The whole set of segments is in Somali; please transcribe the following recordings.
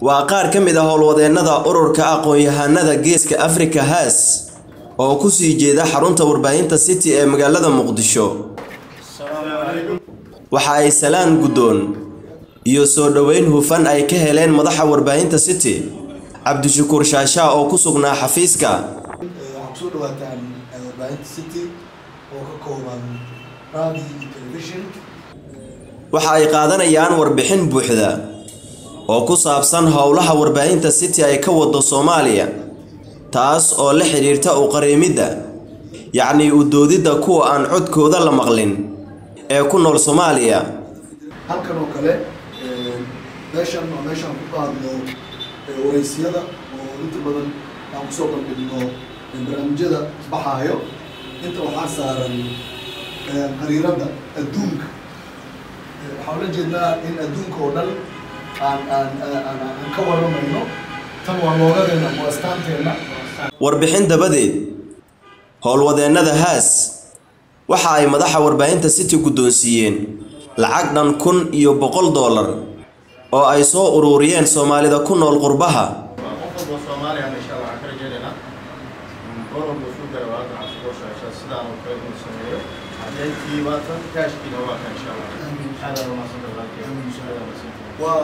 waa qaar ka mid ah howlwadeennada ururka aqoon-yahanada geeska afrika haas oo ku sii jeeda xarunta warbaahinta city ee magaalada muqdisho. Waxa ay salaan guddoon iyo soo dhoweyn hufan ay ka heleen madaxa warbaahinta city cabdishakuur shaashaa oo ku sugnaa xafiiska. Telefishin waxa ay qaadanayaan warbixin buuxda oo ku saabsan howlaha warbaahinta city ay ka wado soomaaliya taas oo la xidhiirta u qariimidda yacnii u doodidda kuwa aan codkooda la maqlin ee ku nool soomaaliya. Halkan oo kale meeshan waa meeshaan ku qaadno waraysiyada oo inta badan aan ku soo bandhigno barnaamijyada baxaayo. Inta waxaa saaran qariiradda adduunka. Waxaan la jeednaa in adduunka oo dhan aan aan aan aan ka waramayno tan waa loogadeena ama astaanteenna. Warbixin dabadeed howlwadeennada haas waxa ay madaxa warbaahinta city guddoonsiiyeen lacag dhan kun iyo boqol dollar oo ay soo ururiyeen soomaalida ku nool qurbaha qof walba soomaaliya insha allah waxaan ka rajaynaynaa goor walba isku dara waa gacan soo shaqeysa sidaan oo kale inuu sameeyo caddeyntii waa tan kaashkiina waa kan insha allah aadaan umahadsanta walaalkay waa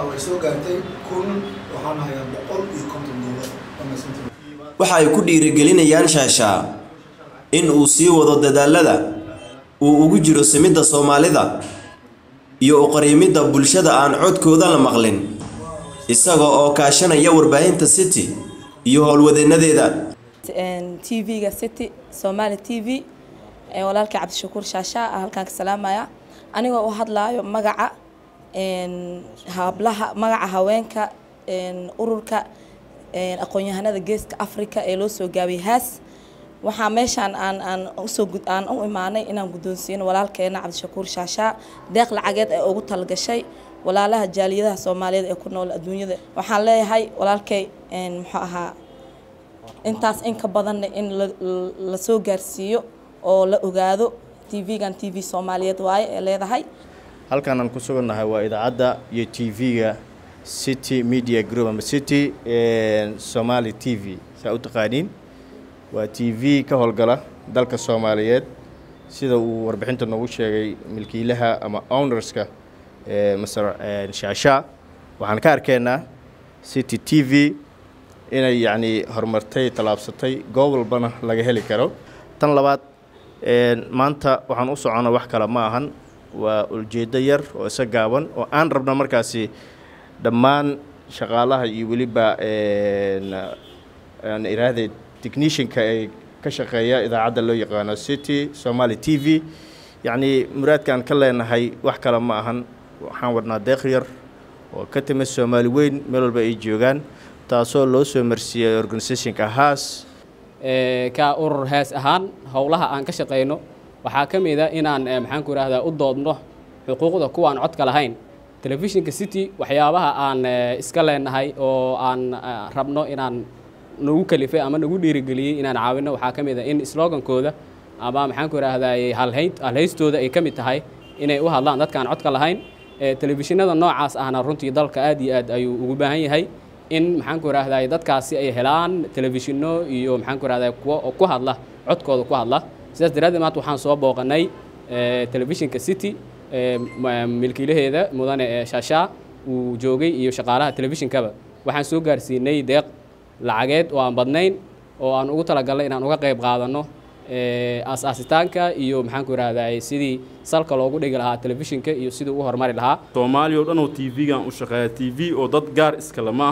way soo gaartay kun waxaan hayaa boqol iyo konton dollar dhammaysantii waxa ay ku dhiirigelinayaan shaashaa in uu sii wado dadaalada uu ugu jiro simidda soomaalida iyo u qariimidda bulshada aan codkooda la maqlin. Isaga oo kaashanaya warbaahinta city iyo howlwadeennadeeda. Tv-ga city somaali t v walaalkay cabdishakuur shaashaa ah halkaan ka salaamaya. Anigoo u hadlaayo magaca hablaha magaca haweenka ururka aqoon-yahanada geeska africa ee loo soo gaabiyay haas. Waxaa meeshaan aan aan u soo aan u imaanay inaan guddoonsiino walaalkeena cabdishakuur shaashaa deeq lacageed ee ugu talgashay walaalaha jaaliyadaha soomaaliyeed ee ku nool adduunyada. Waxaan leeyahay walaalkay muxuu ahaa intaas in ka badanna in la soo gaarsiiyo oo la ogaado tv-gan t v soomaaliyeed waaye ee leedahay. Halkan aan ku sugannahay waa idaacadda iyo t v-ga city media group ama city somali t v. Saa u taqaaniin waa t v ka howlgala dalka soomaaliyeed sida uu warbixinta noogu sheegay milkiilaha ama ownerska master shaashaa waxaan ka arkaynaa city t v inay yacnii horumartay tallaabsatay goob walbana laga heli karo. Tan labaad maanta waxaan u soconna wax kale ma ahan. Waa uljeeddo yar oo isa gaaban oo aan rabno markaasi dhammaan shaqaalaha iyo weliba aan iraahday technishanka ee ka shaqeeya idaacadda loo yaqaano city somaali t v. Yacnii muraadkaan ka leenahay wax kale ma ahan. Waxaan wadnaa deeq yar oo ka timid soomaali weyn meel walba ay joogaan taasoo loo soo marsiiyey organisationka haas ka urur hees ahaan howlaha aan ka shaqayno waxaa ka mid a inaan maxaan ku idhahdaa u doodno xuquuqda kuwaan codka lahayn. Telefishinka city waxyaabaha aan iska leenahay oo aan rabno inaan nagu kalifay ama nagu dhiirigeliyey inaan caawino waxaa ka mid a in slogankooda ama maxaan ku idhahdaa halhayn halhaystooda ay ka mid tahay inay u hadlaan dadkaan codka lahayn. Telefishinada noocaas ahna runtii dalka aad iyo aad ayuu ugu baahan yahay in maxaan ku idhahdaa dadkaasi ay helaan telefishinno iyo maxaan ku idhahdaa kuwo ku hadla codkooda ku hadla. Sidaas daraaddeed maanta waxaan soo booqanay telefishinka city milkiilaheeda mudane ee uu joogay iyo shaqaalaha telefishinkaba. Waxaan soo gaarsiinay deeq lacageed oo aan badnayn oo aan ugu talagalnay inaan uga qayb qaadanno aas-aasitaanka iyo maxaan ku idhahdaa sidii salka loogu dhigi lahaa telefishinka iyo sidii ugu horumari lahaa. Soomaaliya oo dhan oo t v-gan u shaqeeya t v oo dad gaar iskale ma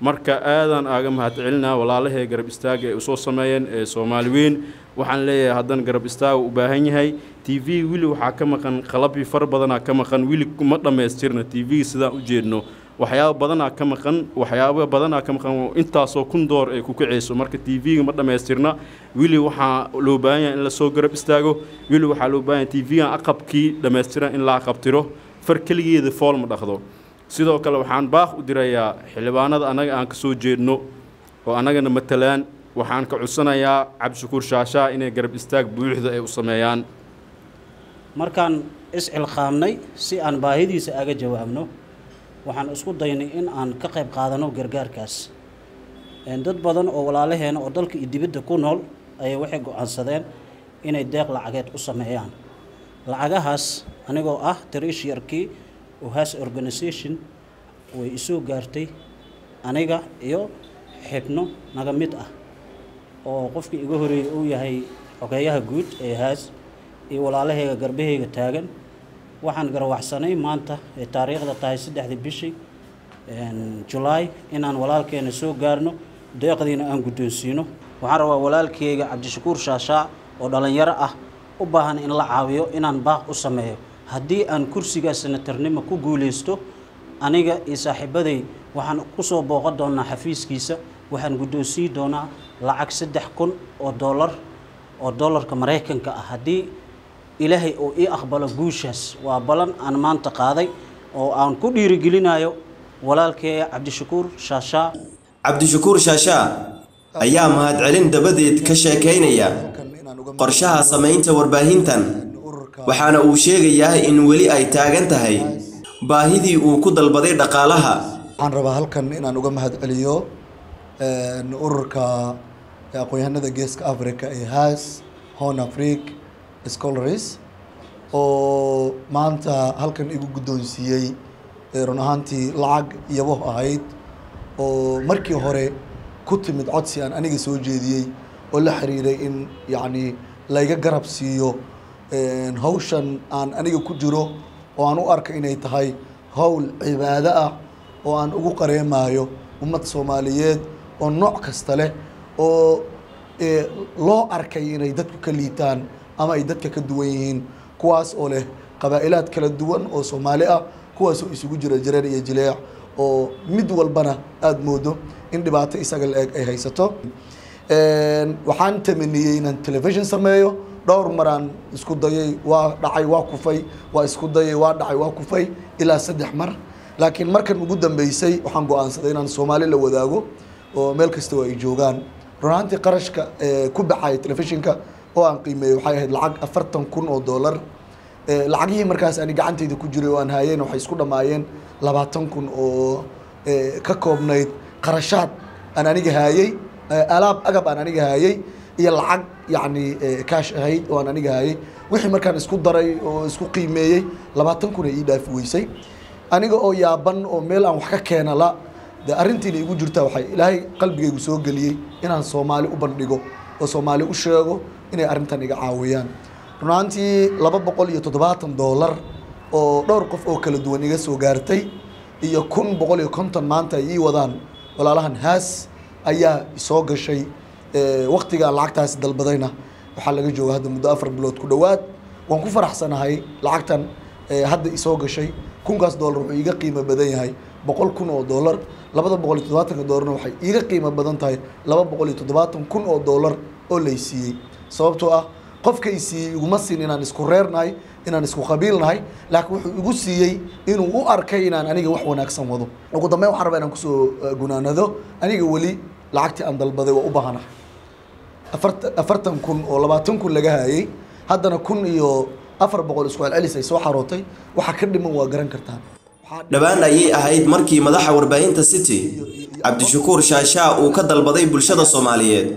marka aadaan aaga mahadcelinaa walaalahee garab istaaga ay u soo sameeyeen ee soomaali weyn waxaan leeyahay haddana garab istaaga u baahan yahay t v weli waxaa ka maqan qalabyo far badanaa ka maqan weli ma dhammaystirna t v sidaan u jeedno. Waxyaabo badanaa ka maqan waxyaabo badanaa ka maqan intaasoo kun door ay ku kacayso. Marka t v-ga ma dhammaystirna weli waxaa loo baahan yahay in la soo garab istaago weli waxaa loo baahan yahay t v-gan aqabkii dhammaystiran in la aqabtiro far keligeeda fool ma dhaqdo sidoo kale waxaan baaq u dirayaa xildhibaanada annaga aan ka soo jeedno oo annagana matalaan waxaan ka cudsanayaa cabdishakuur shaashaa inay garab istaag buuxda ay u sameeyaan. Markaan iscilqaamnay si aan baahidiisa aga jawaabno waxaan isku daynay in aan ka qayb qaadano gargaarkaas. Dad badan oo walaalaheena oo dalka iyo dibadda ku nool ayay waxay go'aansadeen inay deeq lacageed u sameeyaan. Lacagahaas anigoo ah treshiyarkii oo has organisation way isoo gaartay aniga iyo xibno naga mid ah oo qofkii iga horeeyey uu yahay xogeeyaha guud ee haas iyo walaalahayga garbahayga taagan. Waxaan garwaxsanay maanta ee taariikhda tahay saddexdii bishii julaay inaan walaalkeena soo gaarno deeqdiina aan guddoonsiino. Waxaan rabaa walaalkeyga cabdishakuur shaashaac oo dhallinyaro ah u baahan in la caawiyo inaan baaq u sameeyo haddii aan kursigaa sanatarnimo ku guulaysto aniga iyo saaxiibaday waxaan ku soo booqan doonaa xafiiskiisa. Waxaan guddoonsiin doonaa lacag saddex kun oo dollar oo dollarka maraykanka ah. Haddii ilaahay oo ii aqbalo guushaas waa ballan aan maanta qaaday oo aan ku dhiirigelinayo. Walaalkeeya cabdishakuur shaashaa cabdishakuur shaashaa ayaa mahadcelin dabadeed ka sheekaynaya qorshaha samaynta warbaahintan waxaana uu sheegayaa in weli ay taagan tahay. Baahidii uu ku dalbaday dhaqaalaha. Waxaan rabaa halkan inaan uga mahad celiyo ururka aqoon-yahanada geeska africa ee has horn afrique scolaries oo maanta halkan igu guddoonsiiyey run ahaantii lacag yabo ahayd oo markii hore ku timid codsi aan aniga soo jeediyey oo la xiriiray in yacni layga garab siiyo hawshan aan aniga ku jiro oo aan u arka inay tahay howl cibaado ah oo aan ugu qareemayo ummad soomaaliyeed oo nooc kasta leh oo loo arkay inay dadku ka liitaan ama ay dadka ka duwan yihiin kuwaas oo leh qabaa'ilaad kala duwan oo soomaali ah kuwaasoo isugu jira jareer iyo jileec oo mid walbana aada moodo in dhibaato isaga la-eg ay haysato. Waxaan tamaniyey inaan telefishon sameeyo dhowr maraan isku dayay waa dhacay waa kufay waa isku dayay waa dhacay waa kufay ilaa saddex mar. Laakiin markan ugu dambeysay waxaan go'aansaday inaan soomaali la wadaago oo meel kasta oo ay joogaan. Runaantii qarashka ku baxaya telefishinka oo aan qiimeeyey waxay ahayd lacag afartan kun oo dollar. Lacagihii markaas ani gacantayda ku jiray oo aan haayeen waxay isku dhammaayeen labaatan kun oo ka koobnayd qarashaad aan aniga haayey alaab agab aan aniga haayey iyo lacag yacni kaash ahayd oo aan aniga haayey wixii markaan isku daray oo isku qiimeeyey labaatan kun ay ii dhaafi weysay. Aniga oo yaaban oo meel aan wax ka keena la de arrintiina igu jirtaa waxay ilaahay qalbigaygu soo geliyey inaan soomaali u bandhigo oo soomaali u sheego inay arrintan iga caawiyaan. Runaantii laba boqol iyo toddobaatan dollar oo dhowr qof oo kala duwan iga soo gaartay iyo kun boqol iyo konton maanta ay ii wadaan walaalahan haas ayaa soo gashay waktigaan lacagtaasi dalbadayna waxaa laga jooga hadda muddo afar bilood ku dhowaad. Waan ku faraxsanahay lacagtan hadda isoo gashay. Kunkaas dollar wuxuu iiga qiimo badan yahay boqol kun oo dollar. Labada boqol iyo toddobaatanka dollarna waxay iiga qiimo badan tahay laba boqol iyo toddobaatan kun oo dollar oo lay siiyey. Sababtoo ah qofka i siiyey iguma siin inaan isku reernahay inaan isku qabiilnahay laakiin wuxuu igu siiyey inuu u arkay inaan aniga wax wanaagsan wado. Ugu dambeyn waxaan rabaa inaan ku soo gunaanado. Aniga weli lacagtii aan dalbaday waa u baahanahay afartan kun oo labaatan kun laga haayey haddana kun iyo afar boqol isku celcelis ay soo xarootay waxa ka dhiman waa garan kartaan dhowaan ayay ahayd markii madaxa warbaahinta city cabdishakuur shaashaa uu ka dalbaday bulshada soomaaliyeed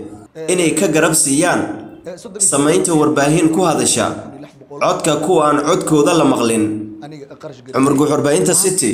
inay ka garab siiyaan samaynta warbaahin ku hadasha codka kuwa aan codkooda la maqlin. Cumar guux warbaahinta city